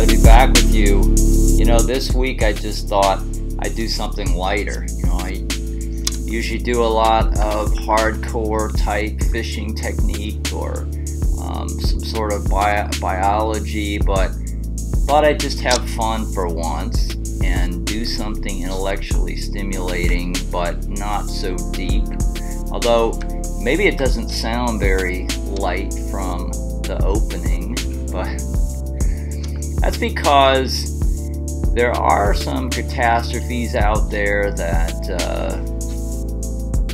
to be back with you. You know, this week I just thought I'd do something lighter. You know, I usually do a lot of hardcore type fishing technique or um, some sort of bio biology, but thought I'd just have fun for once and do something intellectually stimulating but not so deep. Although maybe it doesn't sound very light from the opening, but that's because there are some catastrophes out there that uh,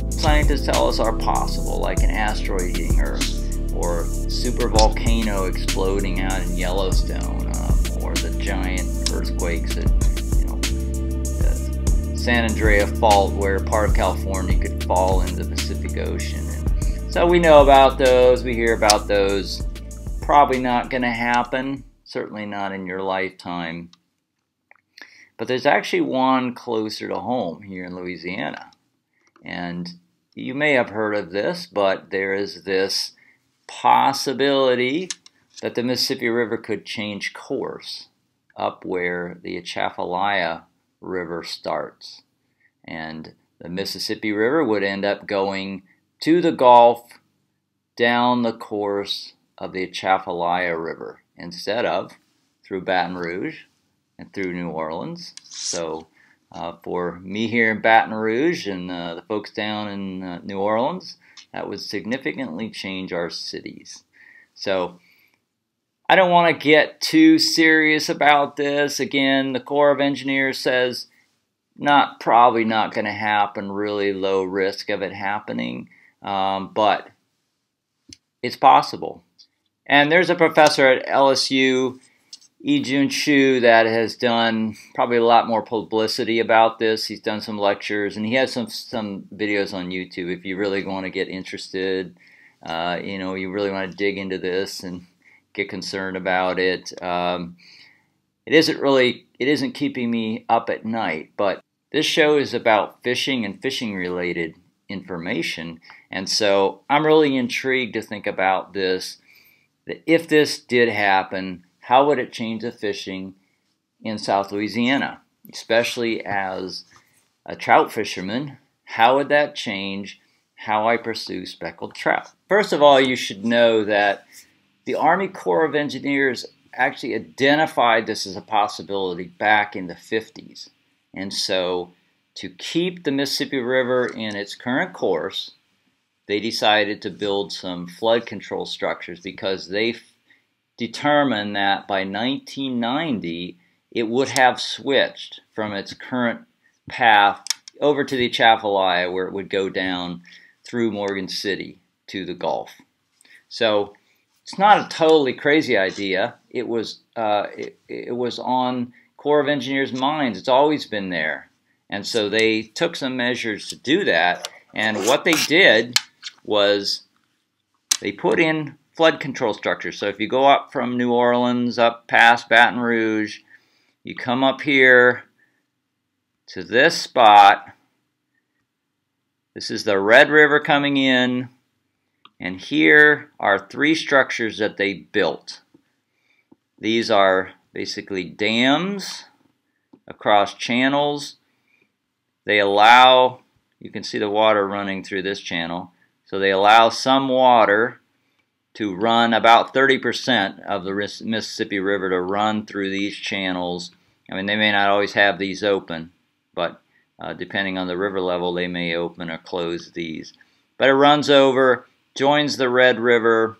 scientists tell us are possible, like an asteroid hitting Earth, or super volcano exploding out in Yellowstone, um, or the giant earthquakes at you know the San Andreas Fault, where part of California could fall into the Pacific Ocean. And so we know about those, we hear about those. Probably not going to happen certainly not in your lifetime. But there's actually one closer to home here in Louisiana. And you may have heard of this, but there is this possibility that the Mississippi River could change course up where the Atchafalaya River starts. And the Mississippi River would end up going to the Gulf down the course of the Atchafalaya River instead of through Baton Rouge and through New Orleans. So uh, for me here in Baton Rouge and uh, the folks down in uh, New Orleans, that would significantly change our cities. So I don't want to get too serious about this. Again, the Corps of Engineers says not probably not going to happen, really low risk of it happening, um, but it's possible. And there's a professor at LSU, E. Jun Xu, that has done probably a lot more publicity about this. He's done some lectures, and he has some some videos on YouTube. If you really want to get interested, uh, you know, you really want to dig into this and get concerned about it. Um, it isn't really it isn't keeping me up at night, but this show is about fishing and fishing related information, and so I'm really intrigued to think about this that if this did happen, how would it change the fishing in South Louisiana, especially as a trout fisherman? How would that change how I pursue speckled trout? First of all, you should know that the Army Corps of Engineers actually identified this as a possibility back in the 50s. And so to keep the Mississippi River in its current course, they decided to build some flood control structures because they determined that by 1990 it would have switched from its current path over to the Atchafalaya where it would go down through Morgan City to the Gulf. So it's not a totally crazy idea. It was uh, it, it was on Corps of Engineers' minds. It's always been there. And so they took some measures to do that. And what they did was they put in flood control structures. So if you go up from New Orleans, up past Baton Rouge, you come up here to this spot. This is the Red River coming in. And here are three structures that they built. These are basically dams across channels. They allow, you can see the water running through this channel. So they allow some water to run about 30% of the Mississippi River to run through these channels. I mean, they may not always have these open, but uh, depending on the river level, they may open or close these. But it runs over, joins the Red River,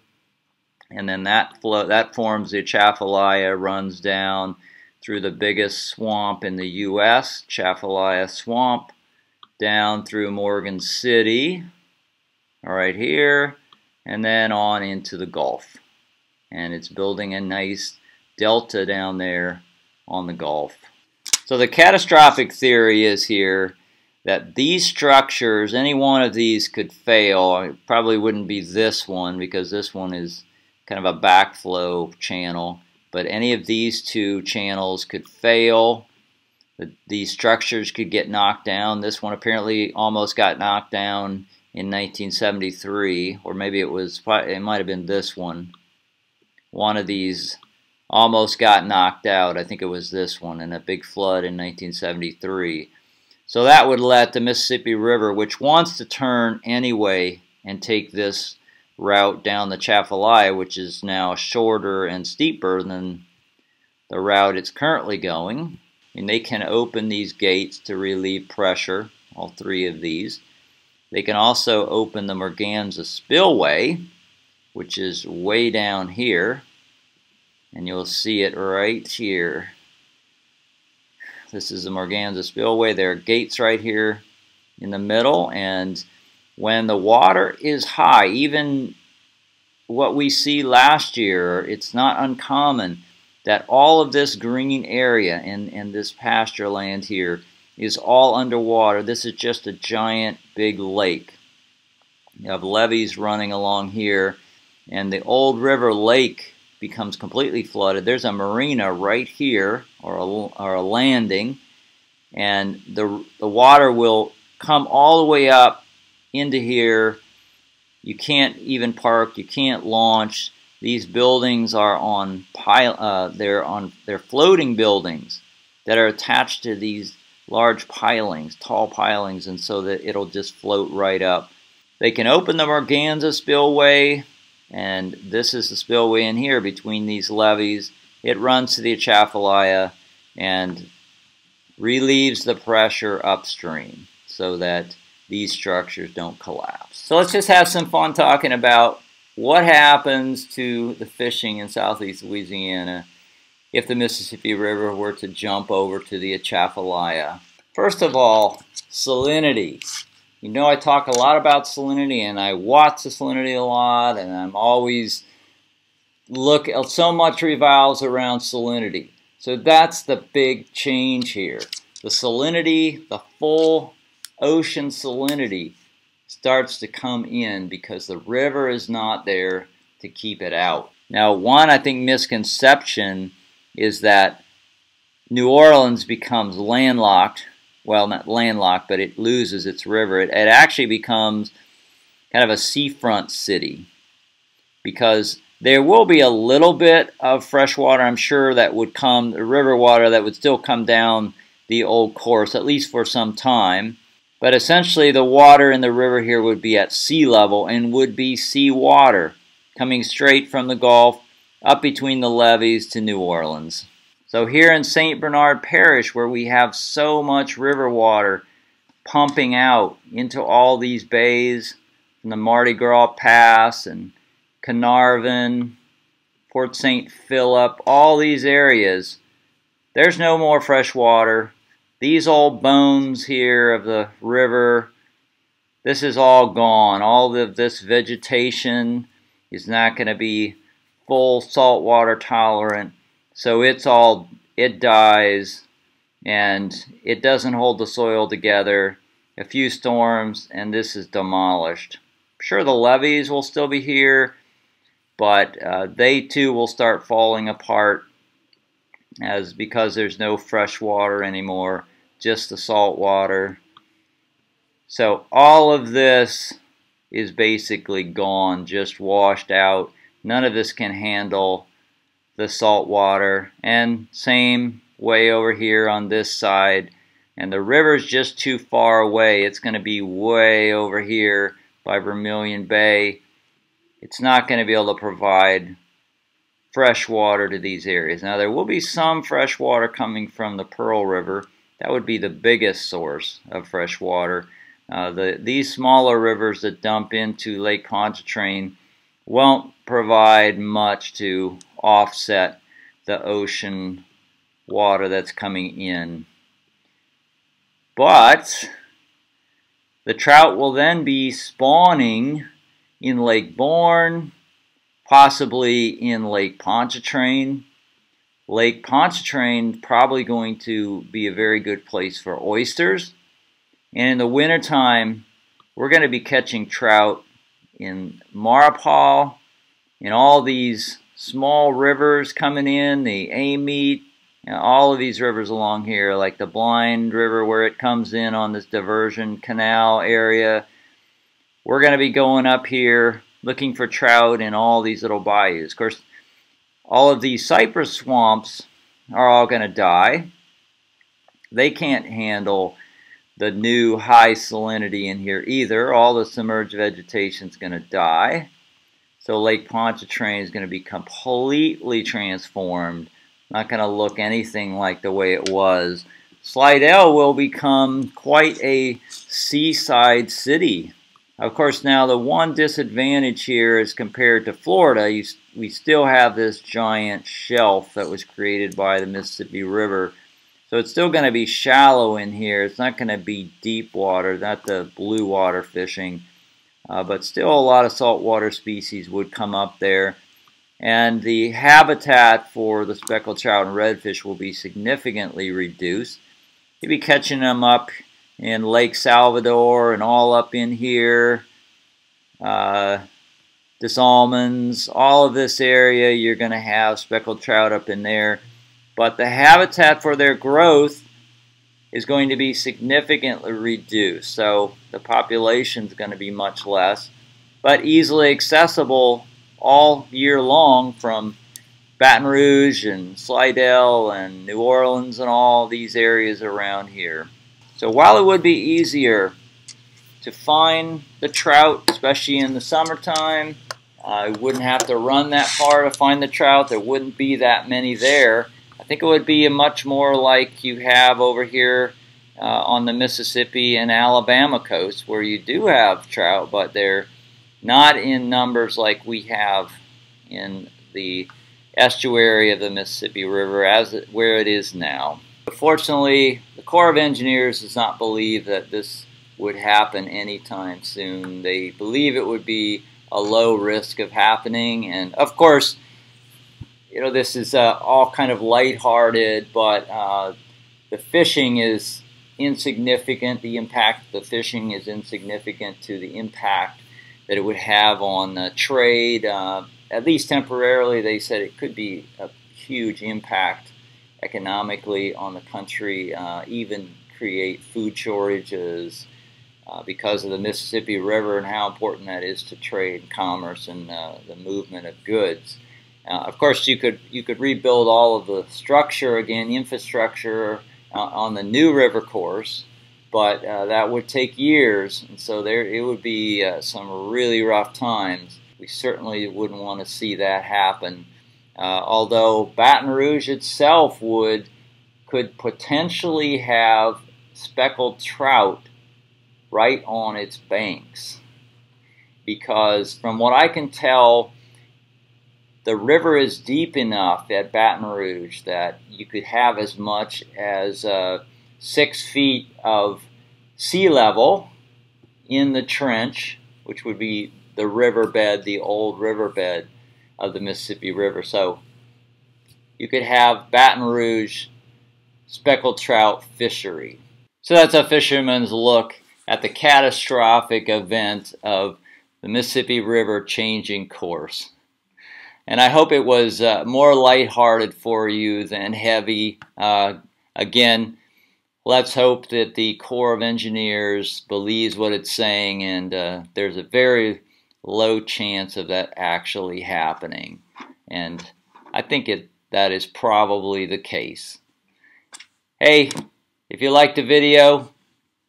and then that flow that forms the Atchafalaya, runs down through the biggest swamp in the U.S., Atchafalaya Swamp, down through Morgan City, right here, and then on into the Gulf. And it's building a nice delta down there on the Gulf. So the catastrophic theory is here that these structures, any one of these could fail. It probably wouldn't be this one because this one is kind of a backflow channel. But any of these two channels could fail. These structures could get knocked down. This one apparently almost got knocked down in 1973, or maybe it was, it might have been this one. One of these almost got knocked out. I think it was this one in a big flood in 1973. So that would let the Mississippi River, which wants to turn anyway and take this route down the Atchafalaya, which is now shorter and steeper than the route it's currently going. And they can open these gates to relieve pressure, all three of these. They can also open the Morganza Spillway, which is way down here. And you'll see it right here. This is the Morganza Spillway. There are gates right here in the middle. And when the water is high, even what we see last year, it's not uncommon that all of this green area and, and this pasture land here is all underwater. This is just a giant big lake. You have levees running along here, and the old river lake becomes completely flooded. There's a marina right here, or a, or a landing, and the, the water will come all the way up into here. You can't even park, you can't launch. These buildings are on pile, uh, they're on they're floating buildings that are attached to these large pilings, tall pilings, and so that it'll just float right up. They can open the Morganza spillway, and this is the spillway in here between these levees. It runs to the Atchafalaya and relieves the pressure upstream so that these structures don't collapse. So let's just have some fun talking about what happens to the fishing in southeast Louisiana if the Mississippi River were to jump over to the Atchafalaya. First of all, salinity. You know I talk a lot about salinity and I watch the salinity a lot and I'm always look so much revolves around salinity. So that's the big change here. The salinity, the full ocean salinity starts to come in because the river is not there to keep it out. Now, one, I think, misconception is that New Orleans becomes landlocked. Well, not landlocked, but it loses its river. It, it actually becomes kind of a seafront city because there will be a little bit of fresh water, I'm sure, that would come, the river water that would still come down the old course, at least for some time. But essentially, the water in the river here would be at sea level and would be sea water coming straight from the Gulf up between the levees to New Orleans. So here in St. Bernard Parish, where we have so much river water pumping out into all these bays from the Mardi Gras Pass and Caernarvon, Fort St. Philip, all these areas, there's no more fresh water these old bones here of the river, this is all gone. All of this vegetation is not going to be full saltwater tolerant. So it's all, it dies and it doesn't hold the soil together. A few storms and this is demolished. Sure, the levees will still be here, but uh, they too will start falling apart as because there's no fresh water anymore, just the salt water. So all of this is basically gone, just washed out. None of this can handle the salt water. And same way over here on this side. And the river's just too far away. It's going to be way over here by Vermilion Bay. It's not going to be able to provide fresh water to these areas. Now there will be some fresh water coming from the Pearl River. That would be the biggest source of fresh water. Uh, the, these smaller rivers that dump into Lake Pontchartrain won't provide much to offset the ocean water that's coming in. But the trout will then be spawning in Lake Borgne, possibly in Lake Pontchartrain. Lake Pontchartrain probably going to be a very good place for oysters. And in the wintertime, we're going to be catching trout in Maurepas, in all these small rivers coming in, the Amite, you know, all of these rivers along here, like the Blind River where it comes in on this diversion canal area. We're going to be going up here looking for trout in all these little bayous. Of course, all of these cypress swamps are all going to die. They can't handle the new high salinity in here either. All the submerged vegetation is going to die. So Lake Pontchartrain is going to be completely transformed. Not going to look anything like the way it was. Slidell will become quite a seaside city. Of course, now the one disadvantage here is compared to Florida, you, we still have this giant shelf that was created by the Mississippi River. So it's still going to be shallow in here. It's not going to be deep water, not the blue water fishing. Uh, but still a lot of saltwater species would come up there. And the habitat for the speckled trout and redfish will be significantly reduced. You'll be catching them up in Lake Salvador and all up in here. Uh, Des Allemands, all of this area, you're going to have speckled trout up in there. But the habitat for their growth is going to be significantly reduced. So the population is going to be much less, but easily accessible all year long from Baton Rouge and Slidell and New Orleans and all these areas around here. So while it would be easier to find the trout, especially in the summertime, I wouldn't have to run that far to find the trout. There wouldn't be that many there. I think it would be much more like you have over here uh, on the Mississippi and Alabama coast where you do have trout, but they're not in numbers like we have in the estuary of the Mississippi River as it, where it is now. Fortunately, the Corps of Engineers does not believe that this would happen anytime soon. They believe it would be a low risk of happening, and of course, you know this is uh, all kind of lighthearted, but uh, the fishing is insignificant. The impact the fishing is insignificant to the impact that it would have on the trade. Uh, at least temporarily, they said it could be a huge impact economically on the country, uh, even create food shortages uh, because of the Mississippi River and how important that is to trade, and commerce, and uh, the movement of goods. Uh, of course, you could you could rebuild all of the structure again, infrastructure uh, on the new river course, but uh, that would take years, and so there it would be some really rough times. We certainly wouldn't want to see that happen. Uh, although Baton Rouge itself would could potentially have speckled trout right on its banks because from what I can tell the river is deep enough at Baton Rouge that you could have as much as uh, six feet of sea level in the trench which would be the riverbed, the old riverbed of the Mississippi River. So you could have Baton Rouge speckled trout fishery. So that's a fisherman's look at the catastrophic event of the Mississippi River changing course. And I hope it was uh, more lighthearted for you than heavy. Uh, again, let's hope that the Corps of Engineers believes what it's saying, and uh, there's a very low chance of that actually happening. And I think it that is probably the case. Hey, if you liked the video,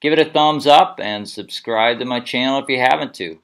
give it a thumbs up and subscribe to my channel if you haven't to.